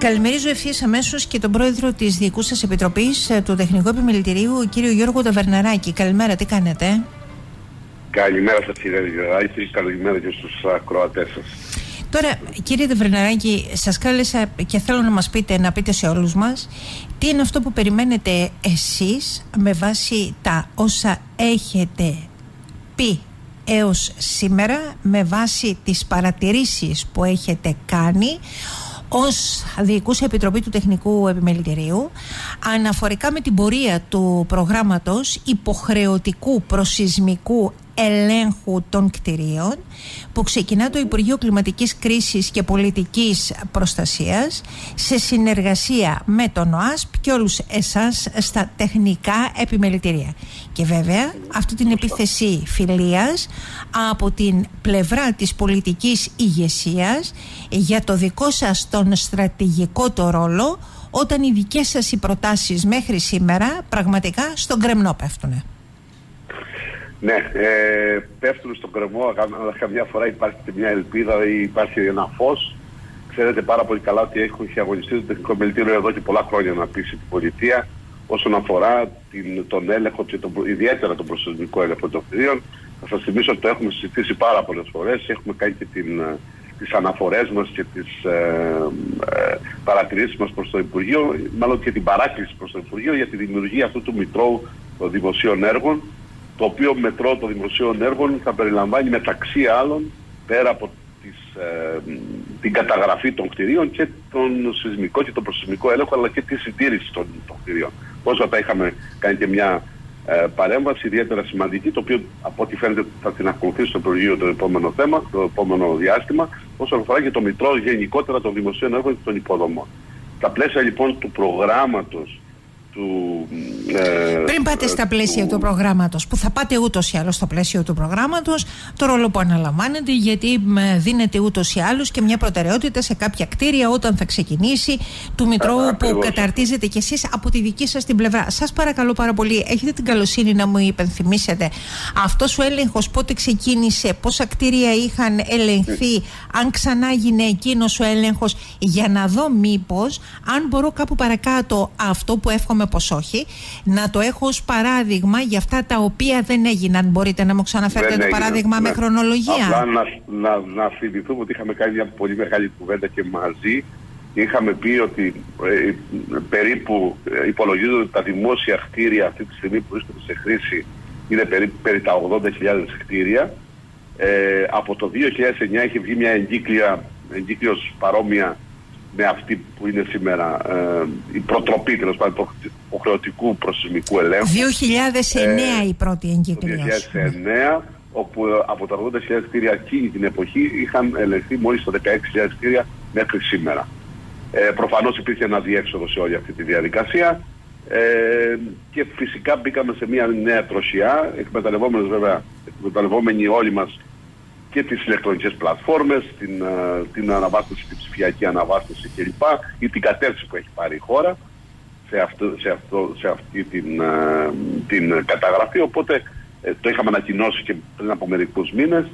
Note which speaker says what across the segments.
Speaker 1: Καλημερίζω ευθύς αμέσως και τον πρόεδρο της δικού σας επιτροπής ε, του Τεχνικού Επιμελητηρίου, κύριο Γιώργο Ταβερναράκη. Καλημέρα, τι κάνετε;
Speaker 2: Καλημέρα σας, κύριε Γιωργάκη. Καλημέρα και στους ακροατές σας.
Speaker 1: Τώρα, κύριε Ταβερναράκη, σας κάλεσα και θέλω να μας πείτε, να πείτε σε όλους μας, τι είναι αυτό που περιμένετε εσείς με βάση τα όσα έχετε πει έως σήμερα με βάση τις παρατηρήσεις που έχετε κάνει ως Διοικούσα Επιτροπή του Τεχνικού Επιμελητηρίου αναφορικά με την πορεία του προγράμματος υποχρεωτικού προσυσμικού ελέγχου των κτηρίων που ξεκινά το Υπουργείο Κλιματικής Κρίσης και Πολιτικής Προστασίας σε συνεργασία με τον ΟΑΣΠ και όλους εσάς στα τεχνικά επιμελητηρία. Και βέβαια αυτή την επίθεση φιλίας από την πλευρά της πολιτικής ηγεσίας για το δικό σας τον στρατηγικό το ρόλο όταν οι δικές σας οι προτάσεις μέχρι σήμερα πραγματικά στον κρεμνό πέφτουνε.
Speaker 2: Ναι, ε, πέφτουν στον κρεμό, αλλά καμιά φορά υπάρχει και μια ελπίδα ή υπάρχει ένα φως. Ξέρετε πάρα πολύ καλά ότι έχει αγωνιστεί το τεχνικό μελητήριο εδώ και πολλά χρόνια να πείσει την πολιτεία όσον αφορά την, τον έλεγχο και τον, ιδιαίτερα τον προσωπικό έλεγχο των κτηρίων. Θα σας θυμίσω ότι το έχουμε συζητήσει πάρα πολλές φορές. Έχουμε κάνει και την, τις αναφορές μας και τις ε, ε, παρατηρήσεις μας προς το Υπουργείο, μάλλον και την παράκληση προς το Υπουργείο για τη δημιουργία αυτού του Μητρώου των Δημοσίων Έργων, το οποίο μετρό των δημοσίων έργων θα περιλαμβάνει μεταξύ άλλων πέρα από τις, ε, την καταγραφή των κτηρίων και τον σεισμικό και τον προσεισμικό έλεγχο αλλά και τη συντήρηση των, των κτηρίων. Πρόσφατα είχαμε κάνει και μια ε, παρέμβαση ιδιαίτερα σημαντική, το οποίο από ό,τι φαίνεται θα την ακολουθήσει στο Υπουργείο το επόμενο θέμα, το επόμενο διάστημα, όσον αφορά και το Μητρό γενικότερα των δημοσίων έργων και των υποδομών. Στα πλαίσια λοιπόν του προγράμματος του,
Speaker 1: ε, Πριν πάτε στα πλαίσια του, προγράμματος, που θα πάτε ούτως ή άλλως στο πλαίσιο του προγράμματος, το ρόλο που αναλαμβάνετε, γιατί δίνετε ούτως ή άλλως και μια προτεραιότητα σε κάποια κτίρια όταν θα ξεκινήσει του Μητρώου που καταρτίζετε κι εσείς από τη δική σας την πλευρά. Σας παρακαλώ πάρα πολύ, έχετε την καλοσύνη να μου υπενθυμίσετε αυτός ο έλεγχος πότε ξεκίνησε, πόσα κτίρια είχαν ελεγχθεί, αν ξανά γίνει εκείνος ο έλεγχος, για να δω μήπως αν μπορώ κάπου παρακάτω αυτό που εύχομαι είπαμε πως όχι, να το έχω ως παράδειγμα για αυτά τα οποία δεν έγιναν. Μπορείτε να μου ξαναφέρετε το παράδειγμα με ναι. χρονολογία;
Speaker 2: Απλά να, να, να θυμηθούμε ότι είχαμε κάνει μια πολύ μεγάλη κουβέντα και μαζί είχαμε πει ότι ε, περίπου ε, υπολογίζονται τα δημόσια κτίρια αυτή τη στιγμή που βρίσκονται σε χρήση είναι περίπου περί τα 80.000 κτίρια. Ε, από το 2009 έχει βγει μια εγκύκλια, εγκύκλιος παρόμοια με αυτή που είναι σήμερα ε, η προτροπή τέλος πάντων του υποχρεωτικού προσυσμικού ελέγχου.
Speaker 1: 2009 ε, η πρώτη εγκύκλωση.
Speaker 2: 2009, όπου ε, από τα 80.000 κτίρια εκείνη την εποχή είχαν ελεγχθεί μόλις το 16.000 κτίρια μέχρι σήμερα. Ε, προφανώς υπήρχε ένα διέξοδο σε όλη αυτή τη διαδικασία ε, και φυσικά μπήκαμε σε μια νέα τροσιά, εκμεταλλευόμενοι βέβαια, εκμεταλλευόμενοι όλοι μας και τις ηλεκτρονικές πλατφόρμες, την, ε, την αναβάθμιση, την ψηφιακή αναβάθμιση κλπ. ή την κατεύθυνση που έχει πάρει η χώρα σε, αυτό, σε, αυτό, σε αυτή την, ε, την καταγραφή. Οπότε ε, το είχαμε ανακοινώσει και πριν από μερικούς μήνες.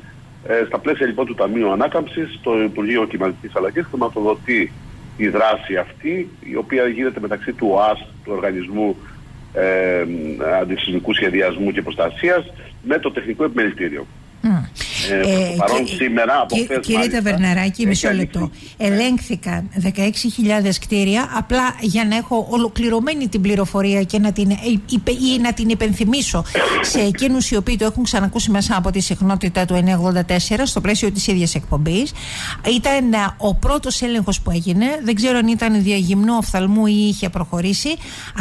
Speaker 2: στα πλαίσια λοιπόν του Ταμείου Ανάκαμψης, το Υπουργείο Κλιματικής Αλλαγής χρηματοδοτεί η δράση αυτή, η οποία γίνεται μεταξύ του ΟΑΣ, του Οργανισμού ε, Αντισυσμικού Σχεδιασμού και Προστασίας, με το Τεχνικό Επιμελητήριο. Ε, ε, παρόν σήμερα από
Speaker 1: χθες Κύριε Ταβερναράκη, μισό λεπτό. Ελέγχθηκαν 16.000 κτίρια απλά για να έχω ολοκληρωμένη την πληροφορία και να την, ή να την υπενθυμίσω σε εκείνους οι οποίοι το έχουν ξανακούσει μέσα από τη συχνότητα του 984 στο πλαίσιο της ίδιας εκπομπής. Ήταν ε, ο πρώτος έλεγχος που έγινε. Δεν ξέρω αν ήταν διαγυμνού οφθαλμού ή είχε προχωρήσει.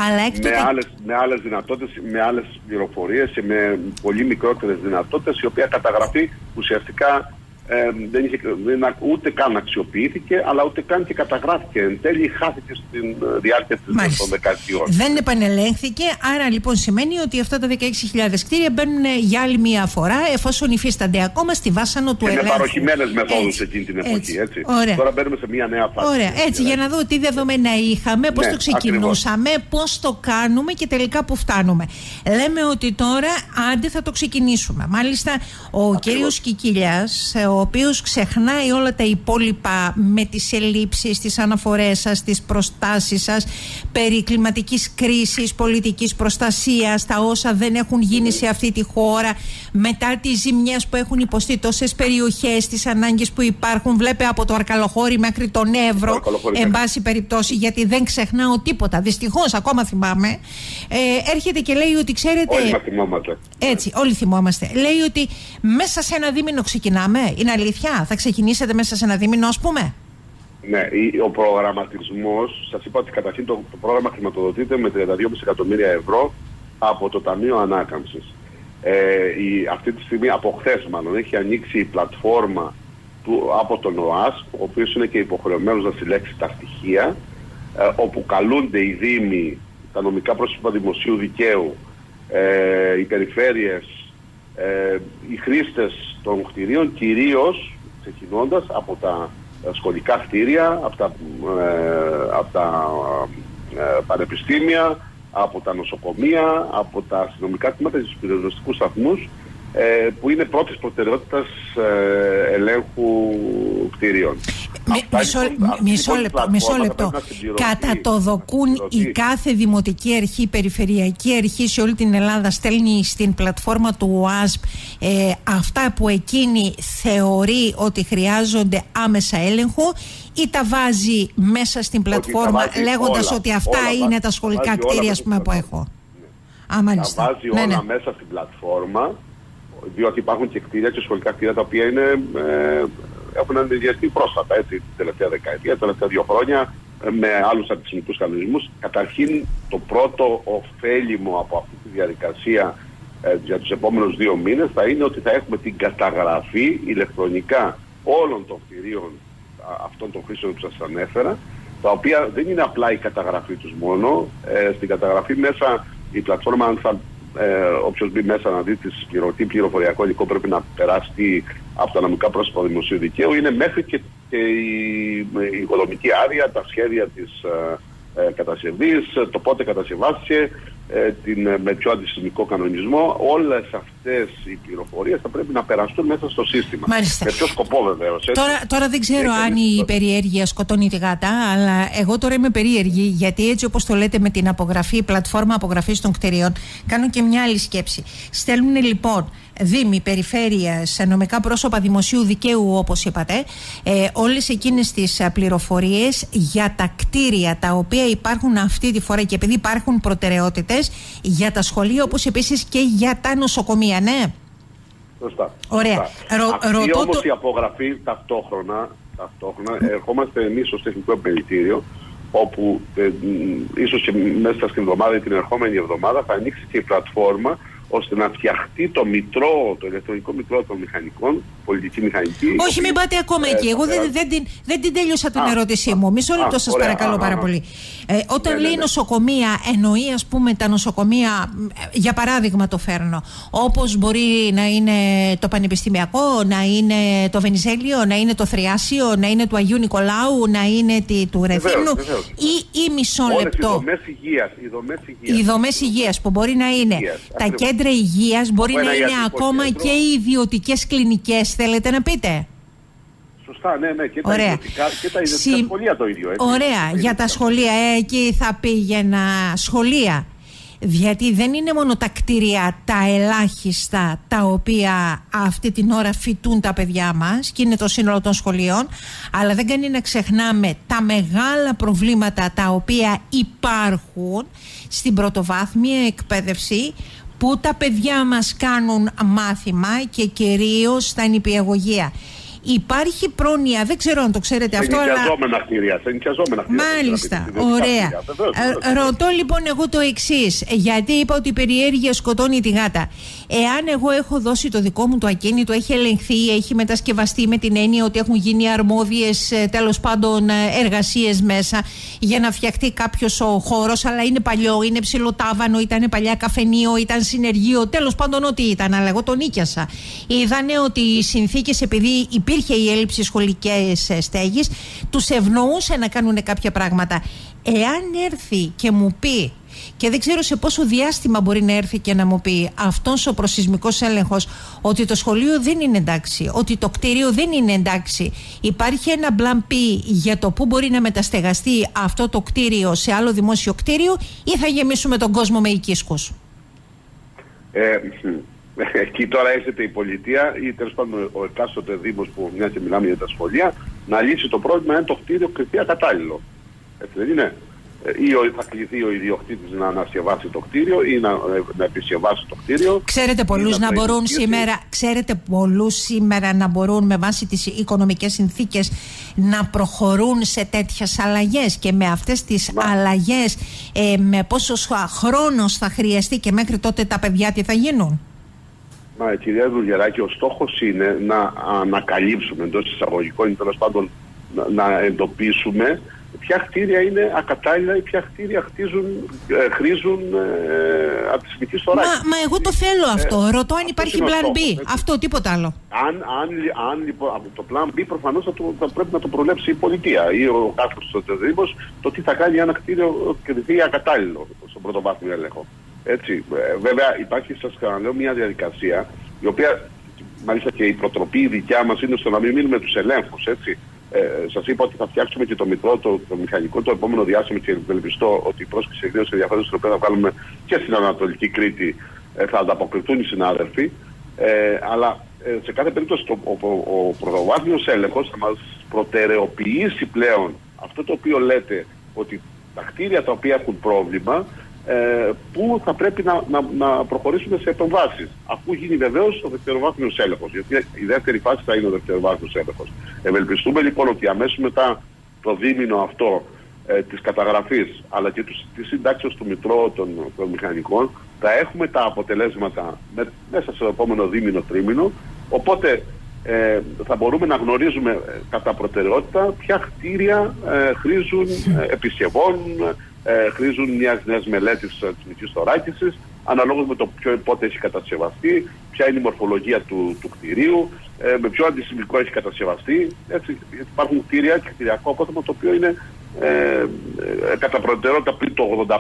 Speaker 1: Αλλά έκτοτε...
Speaker 2: Με άλλες με άλλες δυνατότητες, με άλλες πληροφορίες και με πολύ μικρότερες δυνατότητες, η οποία καταγραφεί ουσιαστικά ε, δεν είχε, δεν, ούτε καν αξιοποιήθηκε, αλλά ούτε καν και καταγράφηκε. Εν τέλει χάθηκε στην ε, διάρκεια των δεκαετιών.
Speaker 1: Δεν επανελέχθηκε, άρα λοιπόν σημαίνει ότι αυτά τα 16.000 κτίρια μπαίνουν για άλλη μία φορά, εφόσον υφίστανται ακόμα στη βάσανο του ελέγχου.
Speaker 2: Με παροχημένε μεθόδου εκείνη την εποχή. Έτσι. έτσι.
Speaker 1: Ωραία.
Speaker 2: Τώρα μπαίνουμε σε μία νέα φάση.
Speaker 1: Ωραία. Έτσι, για να δω τι δεδομένα είχαμε, πώς ναι, το ξεκινούσαμε, πώς το κάνουμε και τελικά που φτάνουμε. Λέμε ότι τώρα άντε θα το ξεκινήσουμε. Μάλιστα, ο κύριος Κικίλια, ο οποίος ξεχνάει όλα τα υπόλοιπα με τις ελλείψεις, τις αναφορές σας, τις προστάσεις σας περί κλιματικής κρίσης, πολιτικής προστασίας, τα όσα δεν έχουν γίνει σε αυτή τη χώρα, μετά τις ζημιές που έχουν υποστεί τόσες περιοχές, τις ανάγκες που υπάρχουν, βλέπε από το Αρκαλοχώρι μέχρι τον Εύρο, εν πάση περιπτώσει, γιατί δεν ξεχνάω τίποτα. Δυστυχώς, ακόμα θυμάμαι, ε, έρχεται και λέει ότι ξέρετε...
Speaker 2: Όλοι θυμόμαστε.
Speaker 1: Έτσι, όλοι θυμόμαστε. Λέει ότι μέσα σε ένα δίμηνο ξεκινάμε. Είναι αλήθεια. Θα ξεκινήσετε μέσα σε ένα δίμηνο, ας πούμε.
Speaker 2: Ναι, ο προγραμματισμός, σας είπα ότι καταρχήν το, το πρόγραμμα χρηματοδοτείται με 32 εκατομμύρια ευρώ από το Ταμείο Ανάκαμψης. Ε, η, αυτή τη στιγμή, από χθες μάλλον, έχει ανοίξει η πλατφόρμα του, από τον ΟΑΣ, ο οποίος είναι και υποχρεωμένος να συλλέξει τα στοιχεία, ε, όπου καλούνται οι Δήμοι, τα νομικά πρόσωπα δημοσίου δικαίου, ε, οι περιφέρειες, ε, οι χρήστες των κτηρίων, κυρίως ξεκινώντας από τα σχολικά κτίρια, από τα, ε, από τα ε, πανεπιστήμια, από τα νοσοκομεία, από τα αστυνομικά τμήματα και τους πυροσβεστικούς σταθμούς, ε, που είναι πρώτης προτεραιότητας ε, ελέγχου κτηρίων.
Speaker 1: Μισό, μισό λεπτό. Μισό λεπτό. Κατά το δοκούν η κάθε δημοτική αρχή, περιφερειακή αρχή σε όλη την Ελλάδα στέλνει στην πλατφόρμα του ΟΑΣΠ ε, αυτά που εκείνη θεωρεί ότι χρειάζονται άμεσα έλεγχο ή τα βάζει μέσα στην πλατφόρμα λέγοντας ότι αυτά είναι τα σχολικά κτίρια που έχω.
Speaker 2: Ναι. Τα βάζει ναι, όλα ναι. μέσα στην πλατφόρμα διότι υπάρχουν και κτίρια και σχολικά κτίρια τα οποία είναι ε, έχουν ενδιαστεί πρόσφατα, έτσι, την τελευταία δεκαετία, τα τελευταία δύο χρόνια, ε, με άλλους αντισημιτικούς κανονισμούς. Καταρχήν, το πρώτο ωφέλιμο από αυτή τη διαδικασία ε, για τους επόμενους δύο μήνες θα είναι ότι θα έχουμε την καταγραφή ηλεκτρονικά όλων των κτηρίων αυτών των χρήσεων που σας ανέφερα, τα οποία δεν είναι απλά η καταγραφή τους μόνο. Ε, στην καταγραφή μέσα η πλατφόρμα, αν θα ε, όποιος μπει μέσα να δει τις, τι πληροφοριακό υλικό πρέπει να περάσει από τα νομικά πρόσωπα δημοσίου δικαίου είναι μέχρι και, και η, η οικοδομική άδεια, τα σχέδια της ε, ε κατασκευής, το πότε κατασκευάστηκε, ε, την, με πιο αντισυμικό κανονισμό, όλες αυτές οι πληροφορίες θα πρέπει να περαστούν μέσα στο σύστημα.
Speaker 1: Μάλιστα.
Speaker 2: Με ποιο σκοπό βεβαίως.
Speaker 1: Τώρα, τώρα δεν ξέρω αν η περιέργεια σκοτώνει τη γάτα, αλλά εγώ τώρα είμαι περίεργη, γιατί έτσι όπως το λέτε με την απογραφή, πλατφόρμα απογραφής των κτηρίων, κάνω και μια άλλη σκέψη. Στέλνουν λοιπόν Δήμοι, περιφέρειες, νομικά πρόσωπα δημοσίου δικαίου όπως είπατε ε, όλες εκείνες τις πληροφορίες για τα κτίρια τα οποία υπάρχουν αυτή τη φορά και επειδή υπάρχουν προτεραιότητες για τα σχολεία όπως επίσης και για τα νοσοκομεία, ναι.
Speaker 2: Σωστά.
Speaker 1: Ωραία.
Speaker 2: Ρο, Αυτή όμως η απογραφή ταυτόχρονα, ταυτόχρονα ερχόμαστε εμείς ως τεχνικό επενδυτήριο όπου ε, ίσως και μέσα στην εβδομάδα ή την ερχόμενη εβδομάδα θα ανοίξει και η πλατφόρμα ώστε να φτιαχτεί το μητρό, το ηλεκτρονικό μητρό των μηχανικών, πολιτική μηχανική.
Speaker 1: Όχι, μην πάτε ακόμα εκεί. Εγώ δεν, δεν, την, δεν την τέλειωσα την ερώτησή μου. Μισό λεπτό σας παρακαλώ πάρα πολύ. Ε, όταν ναι, ναι, λέει ναι. νοσοκομεία, εννοεί ας πούμε τα νοσοκομεία, για παράδειγμα το φέρνω, όπως μπορεί να είναι το Πανεπιστημιακό, να είναι το Βενιζέλιο, να είναι το Θριάσιο, να είναι του Αγίου Νικολάου, να είναι τη, του Ρεθύμνου. Ή, ή μισό λεπτό.
Speaker 2: Οι
Speaker 1: δομές υγείας που μπορεί να είναι τα κέντρα κέντρα υγείας μπορεί να είναι ακόμα κέντρο. και οι ιδιωτικές κλινικές, θέλετε να πείτε;
Speaker 2: Σωστά, ναι, ναι, και τα Ωραία. ιδιωτικά, και τα ιδιωτικά σχολεία το ίδιο. Έτσι.
Speaker 1: Ωραία, για τα σχολεία, ε, εκεί θα πήγαινα σχολεία. Γιατί δεν είναι μόνο τα κτίρια τα ελάχιστα τα οποία αυτή την ώρα φοιτούν τα παιδιά μας και είναι το σύνολο των σχολείων αλλά δεν κάνει να ξεχνάμε τα μεγάλα προβλήματα τα οποία υπάρχουν στην πρωτοβάθμια εκπαίδευση που τα παιδιά μας κάνουν μάθημα και κυρίως στα νηπιαγωγεία. Υπάρχει πρόνοια, δεν ξέρω αν το ξέρετε αυτό,
Speaker 2: αλλά. Ενοικιαζόμενα κτίρια. κτίρια.
Speaker 1: Μάλιστα, ωραία. Ε, ρωτώ λοιπόν εγώ το εξής, γιατί είπα ότι η περιέργεια σκοτώνει τη γάτα. Εάν εγώ έχω δώσει το δικό μου το ακίνητο, έχει ελεγχθεί, έχει μετασκευαστεί με την έννοια ότι έχουν γίνει αρμόδιες τέλος πάντων ε, εργασίες μέσα για να φτιαχτεί κάποιος ο χώρος, αλλά είναι παλιό, είναι ψηλοτάβανο, ήταν παλιά καφενείο, ήταν συνεργείο, τέλος πάντων ό,τι ήταν, αλλά εγώ τον νίκιασα. Είδανε ότι οι συνθήκες, επειδή υπήρχε υπήρχε η έλλειψη σχολικές στέγης τους ευνοούσε να κάνουν κάποια πράγματα εάν έρθει και μου πει και δεν ξέρω σε πόσο διάστημα μπορεί να έρθει και να μου πει αυτός ο προσυσμικός έλεγχος ότι το σχολείο δεν είναι εντάξει, ότι το κτίριο δεν είναι εντάξει. Υπάρχει ένα plan P για το πού μπορεί να μεταστεγαστεί αυτό το κτίριο σε άλλο δημόσιο κτίριο ή θα γεμίσουμε τον κόσμο με οικίσκους;
Speaker 2: Ε, εκεί τώρα έρχεται η πολιτεία ή τέλος πάντων ο εκάστοτε Δήμος που μια και μιλάμε για τα σχολεία να λύσει το πρόβλημα αν το κτίριο κρυφτεί ακατάλληλο. Έτσι δεν είναι ή θα κληθεί ο ιδιοκτήτης να ανασκευάσει το κτίριο ή να, να επισκευάσει το κτίριο.
Speaker 1: Ξέρετε πολλούς να, να μπορούν σήμερα, ξέρετε πολλούς σήμερα να μπορούν με βάση τις οικονομικές συνθήκες να προχωρούν σε τέτοιες αλλαγές και με αυτές τις Μα... αλλαγές ε, με πόσο χρόνος θα χρειαστεί και μέχρι τότε τα παιδιά τι θα γίνουν;
Speaker 2: Μα κυρία Δουλγεράκη, ο στόχος είναι να ανακαλύψουμε εντός εισαγωγικών ή τέλος πάντων να, να εντοπίσουμε ποια κτίρια είναι ακατάλληλα ή ποια κτίρια χτίζουν, ε, χρήζουν ε, από τη σημική Μα,
Speaker 1: μα εγώ το θέλω αυτό. Ε, Ρωτώ αν υπάρχει plan B. Αυτό, τίποτα άλλο.
Speaker 2: Αν, αν, αν λοιπόν από το plan B προφανώς θα, θα, πρέπει να το προλέψει η πολιτεία ή ο κάθε Δήμο το τι θα κάνει ένα κτίριο κρυθεί ακατάλληλο στον πρωτοβάθμιο έλεγχο. Έτσι. Ε, βέβαια υπάρχει, σας ξαναλέω, μια διαδικασία η οποία μάλιστα και η προτροπή η δικιά μας είναι στο να μην μείνουμε τους ελέγχους. Ε, Σας είπα ότι θα φτιάξουμε και το μητρό, το, το μηχανικό, το επόμενο διάστημα και ευελπιστώ ότι η πρόσκληση εκδήλωση ενδιαφέρον στην οποία θα βγάλουμε και στην Ανατολική Κρήτη ε, θα ανταποκριθούν οι συνάδελφοι. Ε, αλλά ε, σε κάθε περίπτωση το, ο, ο, ο πρωτοβάθμιο έλεγχος θα μας προτεραιοποιήσει πλέον αυτό το οποίο λέτε ότι τα κτίρια τα οποία έχουν πρόβλημα ε, που θα πρέπει να, να, να προχωρήσουμε σε επεμβάσεις. Αφού γίνει βεβαίως ο δευτεροβάθμιος έλεγχος. Γιατί η δεύτερη φάση θα είναι ο δευτεροβάθμιος έλεγχος. Ευελπιστούμε λοιπόν ότι αμέσως μετά το δίμηνο αυτό ε, της καταγραφής αλλά και της συντάξεω του Μητρώου των, των Μηχανικών θα έχουμε τα αποτελέσματα με, μέσα στο επόμενο δίμηνο τρίμηνο. Οπότε ε, θα μπορούμε να γνωρίζουμε ε, κατά προτεραιότητα ποια κτίρια ε, χρήζουν ε, επισκευών, ε, χρήζουν μιας νέας μελέτης της μυκή θωράκισης, αναλόγως με το ποιο πότε έχει κατασκευαστεί, ποια είναι η μορφολογία του, του κτηρίου, ε, με ποιο αντισημικό έχει κατασκευαστεί. Έτσι, υπάρχουν κτίρια και κτηριακό απόθεμα το οποίο είναι ε, ε, κατά προτεραιότητα πριν το 85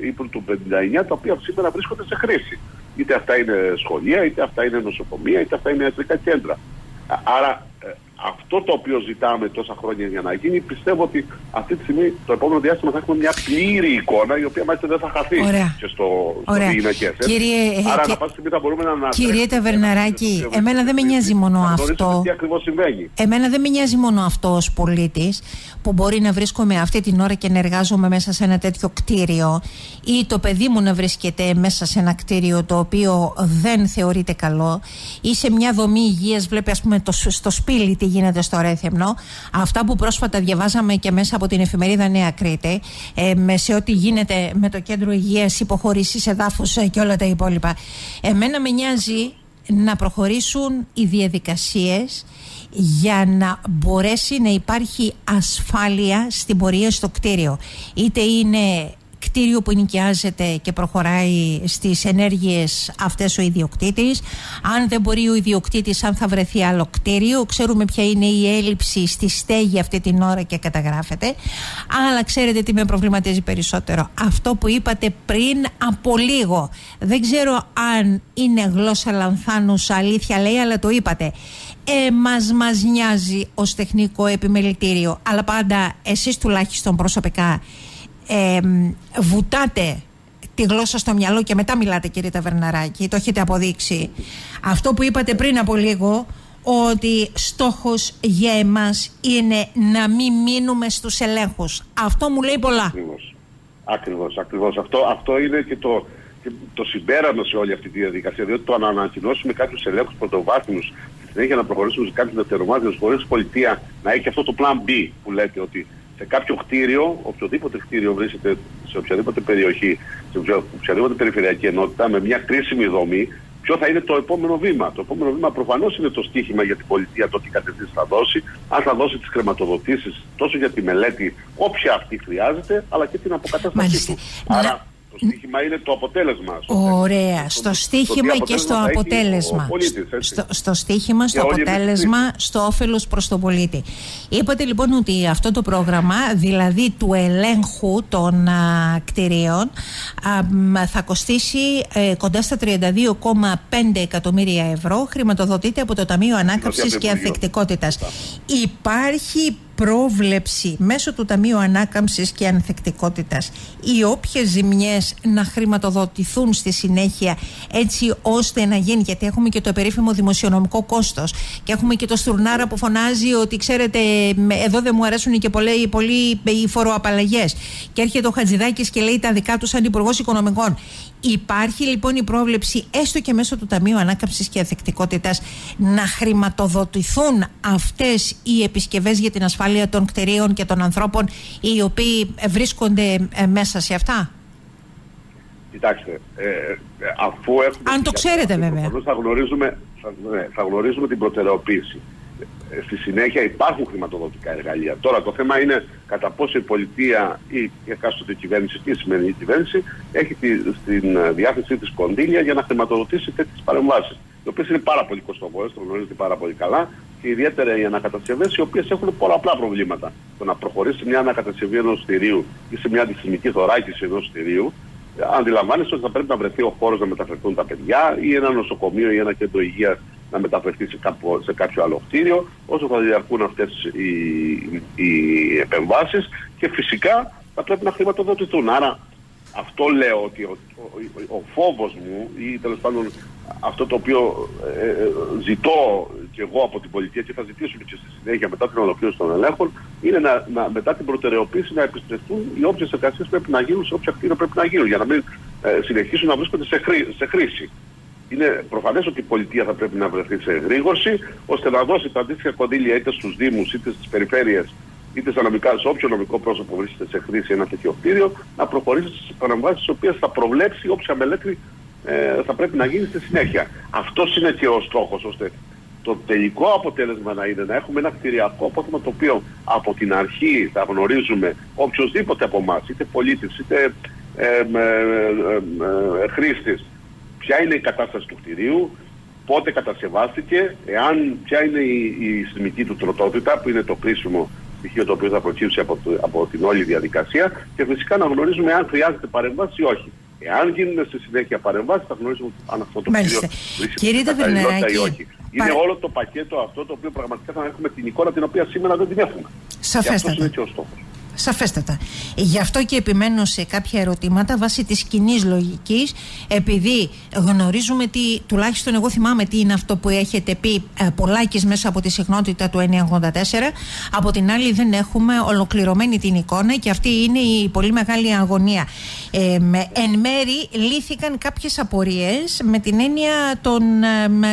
Speaker 2: ή πριν το 59, τα οποία σήμερα βρίσκονται σε χρήση. Είτε αυτά είναι σχολεία, είτε αυτά είναι νοσοκομεία, είτε αυτά είναι ιατρικά κέντρα. Άρα ε, αυτό το οποίο ζητάμε τόσα χρόνια για να γίνει, πιστεύω ότι αυτή τη στιγμή το επόμενο διάστημα θα έχουμε μια πλήρη εικόνα η οποία μάλιστα δεν θα χαθεί
Speaker 1: Ωραία.
Speaker 2: και στο, στο γυναικέ.
Speaker 1: Κύριε,
Speaker 2: ε, Άρα, και... να στιγμή θα μπορούμε να
Speaker 1: Κύριε Ταβερναράκη, εμένα δεν με νοιάζει μόνο αυτό.
Speaker 2: Τι ακριβώς συμβαίνει.
Speaker 1: Εμένα δεν με νοιάζει μόνο αυτό ως πολίτης που μπορεί να βρίσκομαι αυτή την ώρα και να εργάζομαι μέσα σε ένα τέτοιο κτίριο ή το παιδί μου να βρίσκεται μέσα σε ένα κτίριο το οποίο δεν θεωρείται καλό ή σε μια δομή υγείας, βλέπει ας πούμε το, στο σπίτι τι γίνεται στο Ρέθεμνο. Αυτά που πρόσφατα διαβάζαμε και μέσα από την εφημερίδα Νέα Κρήτη, ε, σε ό,τι γίνεται με το κέντρο υγείας, υποχωρήσεις εδάφου ε, και όλα τα υπόλοιπα. Εμένα με νοιάζει να προχωρήσουν οι διαδικασίες για να μπορέσει να υπάρχει ασφάλεια στην πορεία στο κτίριο. Είτε είναι κτίριο που νοικιάζεται και προχωράει στις ενέργειες αυτές ο ιδιοκτήτης. Αν δεν μπορεί ο ιδιοκτήτης, αν θα βρεθεί άλλο κτίριο, ξέρουμε ποια είναι η έλλειψη στη στέγη αυτή την ώρα και καταγράφεται. Αλλά ξέρετε τι με προβληματίζει περισσότερο. Αυτό που είπατε πριν από λίγο. Δεν ξέρω αν είναι γλώσσα λανθάνουσα, αλήθεια λέει, αλλά το είπατε. Ε, μας, μας νοιάζει ως τεχνικό επιμελητήριο αλλά πάντα εσείς τουλάχιστον προσωπικά ε, βουτάτε τη γλώσσα στο μυαλό και μετά μιλάτε κύριε Ταβερναράκη, το έχετε αποδείξει. Αυτό που είπατε πριν από λίγο, ότι στόχος για εμάς είναι να μην μείνουμε στους ελέγχους. Αυτό μου λέει πολλά.
Speaker 2: Ακριβώς, ακριβώς. ακριβώς. Αυτό, αυτό είναι και το, το συμπέρασμα σε όλη αυτή τη διαδικασία, διότι το να ανακοινώσουμε κάποιους ελέγχους πρωτοβάθμιους στη συνέχεια να προχωρήσουμε σε κάποιους δευτερομάτιους χωρίς πολιτεία να έχει αυτό το plan B που λέτε ότι σε κάποιο κτίριο, οποιοδήποτε κτίριο βρίσκεται σε οποιαδήποτε περιοχή, σε οποιαδήποτε περιφερειακή ενότητα, με μια κρίσιμη δομή, ποιο θα είναι το επόμενο βήμα. Το επόμενο βήμα προφανώς είναι το στίχημα για την πολιτεία, το τι κατευθύνσεις θα δώσει, αν θα δώσει τις χρηματοδοτήσεις τόσο για τη μελέτη, όποια αυτή χρειάζεται, αλλά και την αποκατάστασή του.
Speaker 1: Άρα,
Speaker 2: Το στίχημα είναι το αποτέλεσμα.
Speaker 1: Ωραία. Στο στίχημα και στο αποτέλεσμα. στο, στο στίχημα, στο αποτέλεσμα, στο όφελος προς τον πολίτη. Είπατε λοιπόν ότι αυτό το πρόγραμμα, δηλαδή του ελέγχου των α, κτηρίων, α, θα κοστίσει ε, κοντά στα 32,5 εκατομμύρια ευρώ. Χρηματοδοτείται από το Ταμείο Ανάκαμψης και Ανθεκτικότητα. Υπάρχει πρόβλεψη μέσω του Ταμείου Ανάκαμψης και Ανθεκτικότητας. Οι όποιες ζημιές να χρηματοδοτηθούν στη συνέχεια έτσι ώστε να γίνει γιατί έχουμε και το περίφημο δημοσιονομικό κόστος και έχουμε και το Στουρνάρα που φωνάζει ότι ξέρετε εδώ δεν μου αρέσουν και πολλοί, πολλοί οι φοροαπαλλαγές. Και έρχεται ο Χατζηδάκης και λέει τα δικά του σαν υπουργός Οικονομικών. Υπάρχει λοιπόν η πρόβλεψη έστω και μέσω του Ταμείου Ανάκαμψης και Αθεκτικότητας να χρηματοδοτηθούν αυτές οι επισκευές για την ασφάλεια των κτηρίων και των ανθρώπων οι οποίοι βρίσκονται ε, μέσα σε αυτά;
Speaker 2: Κοιτάξτε, ε, ε αφού έχουμε...
Speaker 1: Αν το ξέρετε βέβαια.
Speaker 2: Θα γνωρίζουμε, θα, ναι, θα γνωρίζουμε την προτεραιοποίηση. Ε, στη συνέχεια υπάρχουν χρηματοδοτικά εργαλεία. Τώρα το θέμα είναι κατά πόσο η πολιτεία ή η εκάστοτε κυβέρνηση και η σημερινή κυβέρνηση έχει τη, στην ε, διάθεσή της κονδύλια για να χρηματοδοτήσει τέτοιες παρεμβάσεις. Οι οποίες είναι πάρα πολύ κοστοβόες, το γνωρίζετε πάρα πολύ καλά, και ιδιαίτερα οι ανακατασκευές οι οποίες έχουν πολλαπλά προβλήματα. Το να προχωρήσει μια ανακατασκευή ενός στηρίου ή σε μια αντισημική θωράκιση ενός στηρίου, αντιλαμβάνεστε ότι θα πρέπει να βρεθεί ο χώρος να μεταφερθούν τα παιδιά ή ένα νοσοκομείο ή ένα κέντρο υγείας να μεταφερθεί σε, κάποιο, σε κάποιο άλλο κτίριο, όσο θα διαρκούν αυτές οι, οι επεμβάσεις και φυσικά θα πρέπει να χρηματοδοτηθούν. Άρα αυτό λέω ότι ο, ο, ο φόβος μου ή τέλος πάντων αυτό το οποίο ε, ε, ζητώ και εγώ από την πολιτεία και θα ζητήσουμε και στη συνέχεια μετά την ολοκλήρωση των ελέγχων είναι να, να, μετά την προτεραιοποίηση να επιστρεφούν οι όποιες εργασίες πρέπει να γίνουν σε όποια κτίρια πρέπει να γίνουν για να μην ε, συνεχίσουν να βρίσκονται σε, σε χρήση. Είναι προφανές ότι η πολιτεία θα πρέπει να βρεθεί σε εγρήγορση ώστε να δώσει τα αντίστοιχα κονδύλια είτε στους Δήμους είτε στις περιφέρειες είτε στα νομικά, σε όποιο νομικό πρόσωπο βρίσκεται σε χρήση ένα τέτοιο κτίριο, να προχωρήσει στις παρεμβάσεις τις οποίες θα προβλέψει όποια μελέτη ε, θα πρέπει να γίνει στη συνέχεια. Αυτός είναι και ο στόχος, ώστε το τελικό αποτέλεσμα να είναι να έχουμε ένα κτηριακό απόθεμα το οποίο από την αρχή θα γνωρίζουμε οποιοδήποτε από εμάς, είτε πολίτης είτε ε, ε, ε, χρήστης, ποια είναι η κατάσταση του κτηρίου, πότε κατασκευάστηκε, εάν, ποια είναι η, η συστημική του τροτότητα, που είναι το κρίσιμο στοιχείο το οποίο θα προκύψει από, το, από την όλη διαδικασία και φυσικά να γνωρίζουμε αν χρειάζεται παρεμβάση ή όχι. Εάν γίνουν στη συνέχεια παρεμβάσεις, θα γνωρίζουμε αν αυτό το κτίριο βρίσκεται ή όχι. Είναι όλο το πακέτο αυτό το οποίο πραγματικά θα έχουμε την εικόνα την οποία σήμερα δεν την έχουμε.
Speaker 1: Σαφέστατα.
Speaker 2: Και αυτός είναι και ο στόχος.
Speaker 1: Σαφέστατα. Γι' αυτό και επιμένω σε κάποια ερωτήματα βάσει της κοινή λογικής, επειδή γνωρίζουμε τι, τουλάχιστον εγώ θυμάμαι τι είναι αυτό που έχετε πει ε, πολλάκις μέσα από τη συχνότητα του 984. Από την άλλη, δεν έχουμε ολοκληρωμένη την εικόνα και αυτή είναι η πολύ μεγάλη αγωνία. Ε, εν μέρη λύθηκαν κάποιες απορίες με την έννοια των,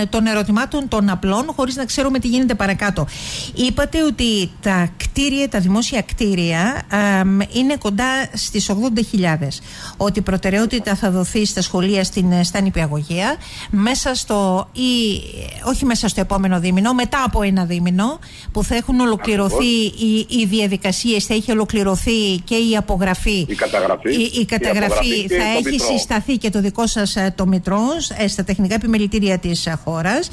Speaker 1: ε, των ερωτημάτων των απλών χωρίς να ξέρουμε τι γίνεται παρακάτω. Είπατε ότι τα κτίρια, τα δημόσια κτίρια είναι κοντά στις 80.000. Ότι η προτεραιότητα θα δοθεί στα σχολεία στην, ε, στα νηπιαγωγεία μέσα στο ή όχι μέσα στο επόμενο δίμηνο, μετά από ένα δίμηνο που θα έχουν ολοκληρωθεί οι, οι διαδικασίες, θα έχει ολοκληρωθεί και η απογραφή.
Speaker 2: Η καταγραφή.
Speaker 1: Η, η καταγραφή θα έχει συσταθεί και το δικό σας ε, το μητρός ε, στα τεχνικά επιμελητήρια της ε, χώρας.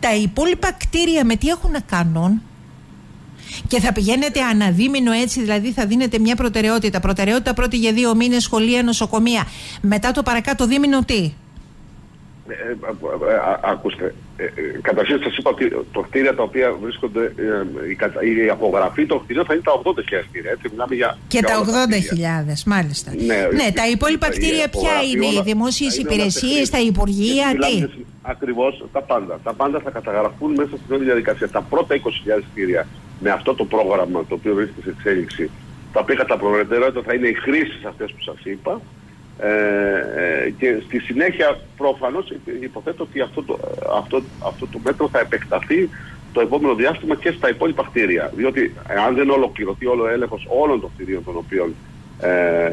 Speaker 1: Τα υπόλοιπα κτίρια με τι έχουν να κάνουν; Και θα πηγαίνετε αναδίμηνο έτσι, δηλαδή θα δίνετε μια προτεραιότητα. Προτεραιότητα πρώτη για δύο μήνες σχολεία, νοσοκομεία. Μετά το παρακάτω δίμηνο τι;
Speaker 2: Ε, ε, ε, ακούστε, καταρχήν σας είπα ότι το κτίρια τα οποία βρίσκονται, η, απογραφή των κτίριων θα είναι τα 80.000 κτίρια. Έτσι, μιλάμε για,
Speaker 1: και τα 80.000, μάλιστα. Ναι, ναι, τα υπόλοιπα κτίρια ποια είναι, οι δημόσιες υπηρεσίες, τα υπουργεία, τι;
Speaker 2: Ακριβώς τα πάντα. Τα πάντα θα καταγραφούν μέσα στην όλη διαδικασία. Τα πρώτα 20.000 κτίρια με αυτό το πρόγραμμα το οποίο βρίσκεται σε εξέλιξη, τα οποία κατά προτεραιότητα θα είναι οι χρήσεις αυτές που σας είπα, ε, ε, και στη συνέχεια προφανώς υποθέτω ότι αυτό το, αυτό, αυτό το μέτρο θα επεκταθεί το επόμενο διάστημα και στα υπόλοιπα κτίρια. Διότι αν δεν ολοκληρωθεί όλο ο έλεγχος όλων των κτίριων των οποίων ε,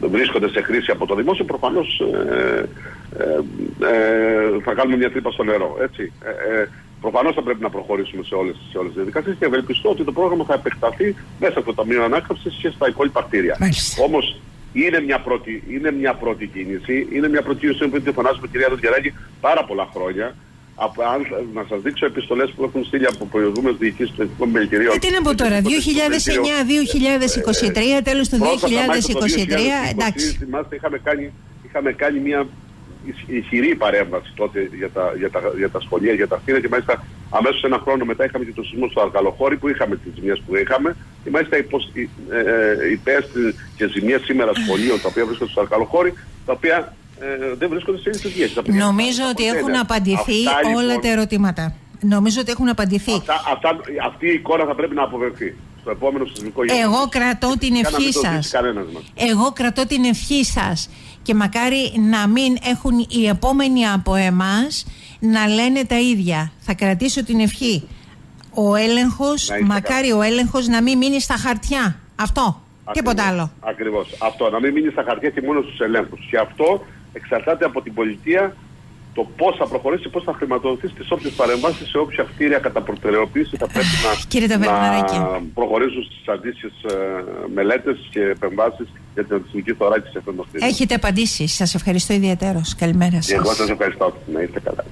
Speaker 2: βρίσκονται σε χρήση από το δημόσιο, προφανώς ε, ε, θα κάνουμε μια τρύπα στο νερό. Έτσι. Ε, Προφανώς θα πρέπει να προχωρήσουμε σε όλες σε όλες τις διαδικασίες και ευελπιστώ ότι το πρόγραμμα θα επεκταθεί μέσα από το Ταμείο Ανάκαμψης και στα υπόλοιπα κτίρια. Όμως είναι μια πρώτη, είναι μια πρώτη κίνηση. Είναι μια πρώτη κίνηση που τη φωνάζουμε κυρία Δοντιαράκη πάρα πολλά χρόνια. Από, αν, να σας δείξω επιστολές που έχουν στείλει από προηγούμενε διοικήσει του Εθνικού Μελητηρίου.
Speaker 1: Ε, τι να πω τώρα, 2009-2023, τέλος του 2023. Εντάξει.
Speaker 2: Θυμάστε, είχαμε κάνει, είχαμε κάνει μια ισχυρή παρέμβαση τότε για τα, για τα, για τα σχολεία, για τα κτίρια και μάλιστα αμέσως ένα χρόνο μετά είχαμε και το σεισμό στο Αργαλοχώρι που είχαμε τις ζημιές που είχαμε και μάλιστα υποσ... ε, ε, υπέστη και ζημιές σήμερα σχολείων τα οποία βρίσκονται στο Αργαλοχώρι τα οποία ε, δεν βρίσκονται σε ίδιες
Speaker 1: Νομίζω ότι έχουν απαντηθεί όλα λοιπόν, τα ερωτήματα. Νομίζω ότι έχουν απαντηθεί.
Speaker 2: Αυτά, αυτά, αυτή η εικόνα θα πρέπει να αποβευθεί. Στο επόμενο σεισμικό
Speaker 1: Εγώ κρατώ την ευχή σας. Εγώ κρατώ την ευχή σας και μακάρι να μην έχουν οι επόμενοι από εμάς να λένε τα ίδια. Θα κρατήσω την ευχή. Ο έλεγχος, μακάρι ο έλεγχος να μην μείνει στα χαρτιά. Αυτό. Ακριβώς, Τίποτα άλλο.
Speaker 2: Ακριβώς. Αυτό. Να μην μείνει στα χαρτιά και μόνο στους ελέγχους. Και αυτό εξαρτάται από την πολιτεία το πώς θα προχωρήσει, πώς θα χρηματοδοτήσει τι όποιες παρεμβάσεις σε όποια κτίρια κατά προτεραιοποίηση θα πρέπει να, να προχωρήσουν στις αντίστοιχες μελέτες και επεμβάσεις για την αντιστοιχική θωράκιση αυτών των
Speaker 1: Έχετε απαντήσει. Σας ευχαριστώ ιδιαίτερω. Καλημέρα σας.
Speaker 2: Εγώ σας ευχαριστώ. Να είστε καλά.